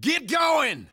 Get going!